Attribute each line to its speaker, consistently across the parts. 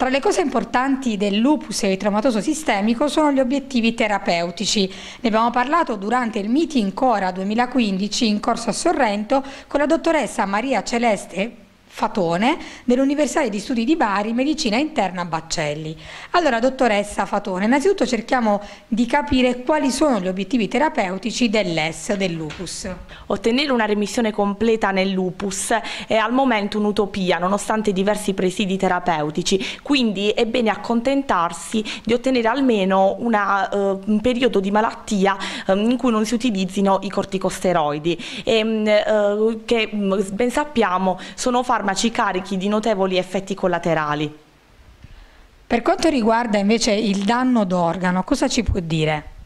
Speaker 1: Tra le cose importanti del lupus e il traumatoso sistemico sono gli obiettivi terapeutici. Ne abbiamo parlato durante il meeting Cora 2015 in corso a Sorrento con la dottoressa Maria Celeste Fatone dell'Università di Studi di Bari, Medicina Interna Baccelli. Allora, dottoressa Fatone, innanzitutto cerchiamo di capire quali sono gli obiettivi terapeutici dell'ES, del lupus.
Speaker 2: Ottenere una remissione completa nel lupus è al momento un'utopia, nonostante diversi presidi terapeutici, quindi è bene accontentarsi di ottenere almeno una, uh, un periodo di malattia um, in cui non si utilizzino i corticosteroidi, e, uh, che ben sappiamo sono farmaci farmaci carichi di notevoli effetti collaterali.
Speaker 1: Per quanto riguarda invece il danno d'organo, cosa ci può dire?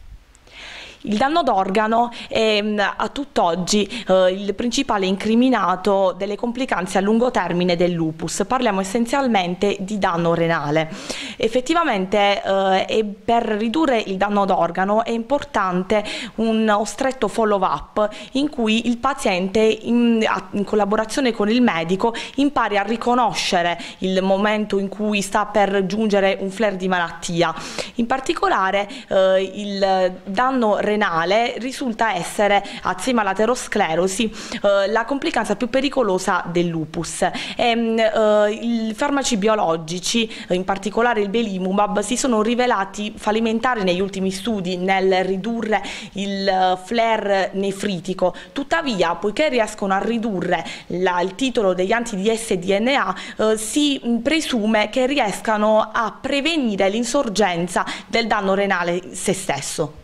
Speaker 2: Il danno d'organo è mm, a tutt'oggi eh, il principale incriminato delle complicanze a lungo termine del lupus. Parliamo essenzialmente di danno renale. Effettivamente eh, per ridurre il danno d'organo è importante un stretto follow-up in cui il paziente in, in, collaborazione con il medico impari a riconoscere il momento in cui sta per giungere un flare di malattia. In particolare eh, il danno renale renale risulta essere, assieme all'aterosclerosi, eh, la complicanza più pericolosa del lupus. E, ehm, eh, I farmaci biologici, in particolare il belimumab, si sono rivelati fallimentari negli ultimi studi nel ridurre il eh, flare nefritico. Tuttavia, poiché riescono a ridurre la, il titolo degli anti-DS-DNA, eh, si presume che riescano a prevenire l'insorgenza del danno renale se stesso.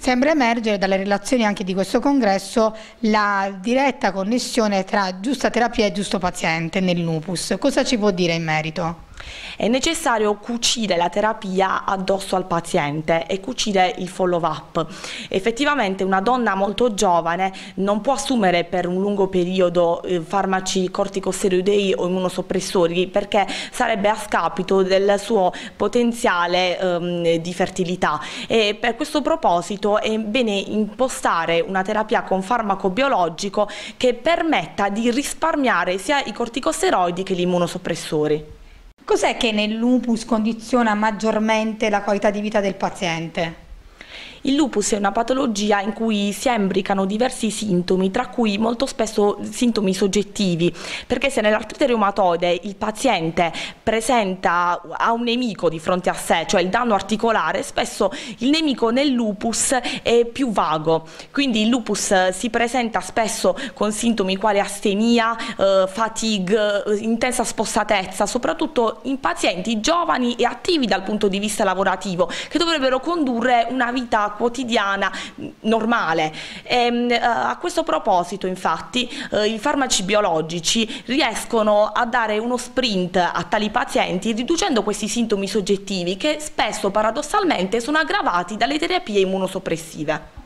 Speaker 1: Sembra emergere dalle relazioni anche di questo congresso la diretta connessione tra giusta terapia e giusto paziente nel lupus. Cosa ci può dire in merito?
Speaker 2: È necessario cucire la terapia addosso al paziente e cucire il follow up. Effettivamente una donna molto giovane non può assumere per un lungo periodo eh, farmaci corticosteroidei o immunosoppressori perché sarebbe a scapito del suo potenziale ehm, di fertilità e per questo proposito è bene impostare una terapia con farmaco biologico che permetta di risparmiare sia i corticosteroidi che gli immunosoppressori.
Speaker 1: Cos'è che nel lupus condiziona maggiormente la qualità di vita del paziente?
Speaker 2: Il lupus è una patologia in cui si embricano diversi sintomi, tra cui molto spesso sintomi soggettivi, perché se nell'artrite reumatoide il paziente presenta ha un nemico di fronte a sé, cioè il danno articolare, spesso il nemico nel lupus è più vago, quindi il lupus si presenta spesso con sintomi quali astenia, eh, fatigue, eh, intensa spossatezza, soprattutto in pazienti giovani e attivi dal punto di vista lavorativo, che dovrebbero condurre una vita quotidiana normale. E, ehm, eh, a questo proposito infatti eh, i farmaci biologici riescono a dare uno sprint a tali pazienti riducendo questi sintomi soggettivi che spesso paradossalmente sono aggravati dalle terapie immunosoppressive.